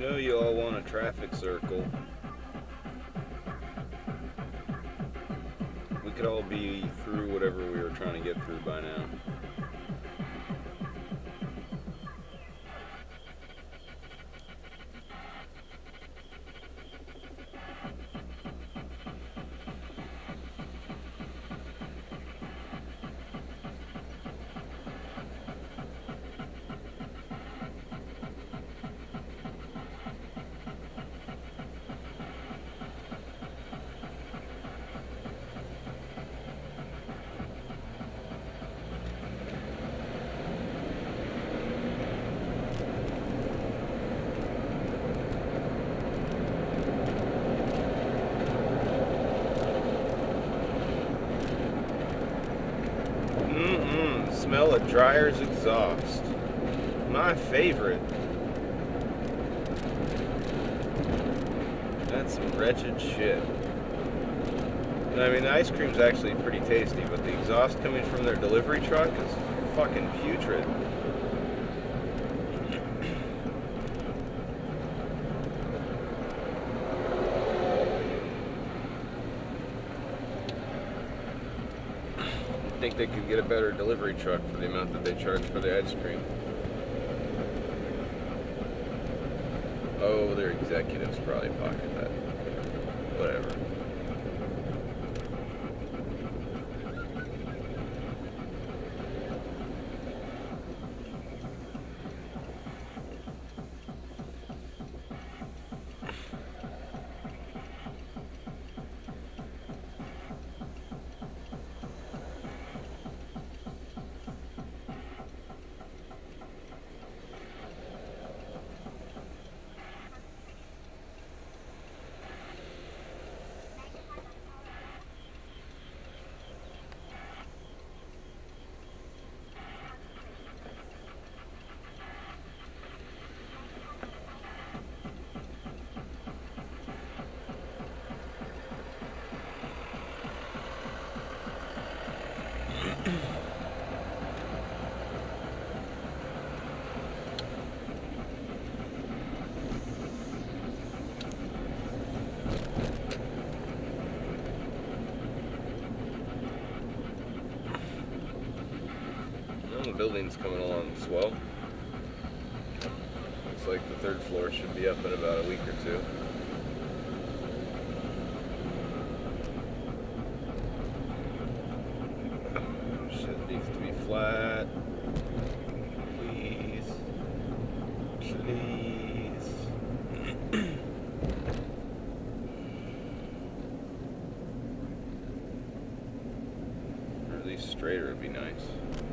Know you all want a traffic circle. We could all be through whatever we were trying to get through by now. Mm-mm, smell of Dreyer's exhaust. My favorite. That's some wretched shit. I mean, the ice cream's actually pretty tasty, but the exhaust coming from their delivery truck is fucking putrid. Think they could get a better delivery truck for the amount that they charge for the ice cream. Oh, their executives probably pocket that. Whatever. Building's coming along swell. Looks like the third floor should be up in about a week or two. least straighter would be nice.